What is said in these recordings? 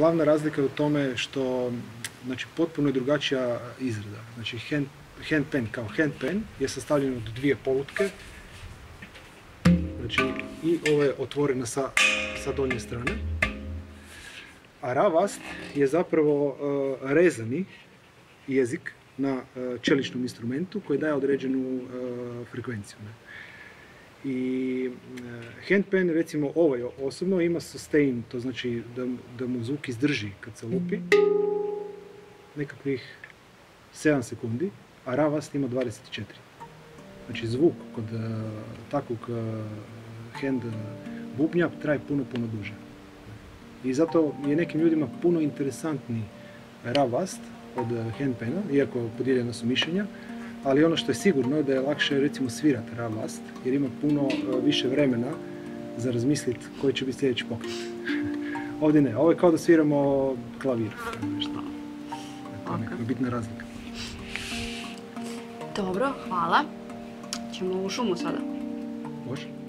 glavna razlika je u tome što znači, potpuno je drugačija izrada. Znači, hand, hand pen kao hand pen je sastavljen od dvije polutke. Znači, i ovo je otvorena sa, sa donje strane. A ravast je zapravo e, rezani jezik na e, čeličnom instrumentu koji daje određenu e, frekvenciju. Ne? I e, handpen, recimo ovaj osobno, ima sustain, to znači da, da mu zvuk izdrži kad se lupi, nekakvih 7 sekundi, a ravast ima 24. Znači zvuk kod e, takvog e, hand bubnja traje puno, puno duže. I zato je nekim ljudima puno interesantniji ravast od handpena, iako podijeljena su mišljenja, ali ono što je sigurno je da je lakše recimo svirati ravast, jer ima puno e, više vremena za razmisliti koji će biti sljedeći pokret. Ovdje ne, ovo je kao da sviramo klavir. Nešto. To je neka bitna razlika. Dobro, hvala. Ćemo u šumu sada. Može?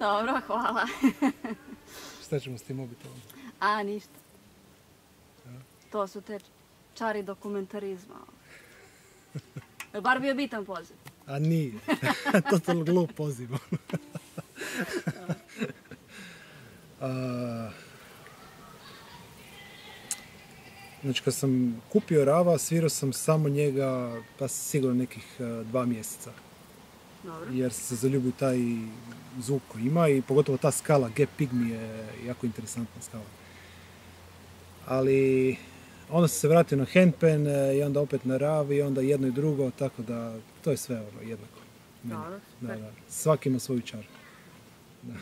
Dobro, hvala. Šta ćemo s tim mobitelom? A, ništa. To su te čari dokumentarizma. Je bar bio bitan poziv. A nije. Totalno glup poziv. A, Znači, kad sam kupio Rava, svirao sam samo njega, pa sigurno nekih e, dva mjeseca. Dobro. Jer se zaljubio taj zvuk koji ima i pogotovo ta skala, Gap Pygmy je jako interesantna skala. Ali onda sam se vratio na handpen e, i onda opet na Rav i onda jedno i drugo, tako da to je sve ono jednako. Dobro, Da, da. Svaki ima svoju čar. Da.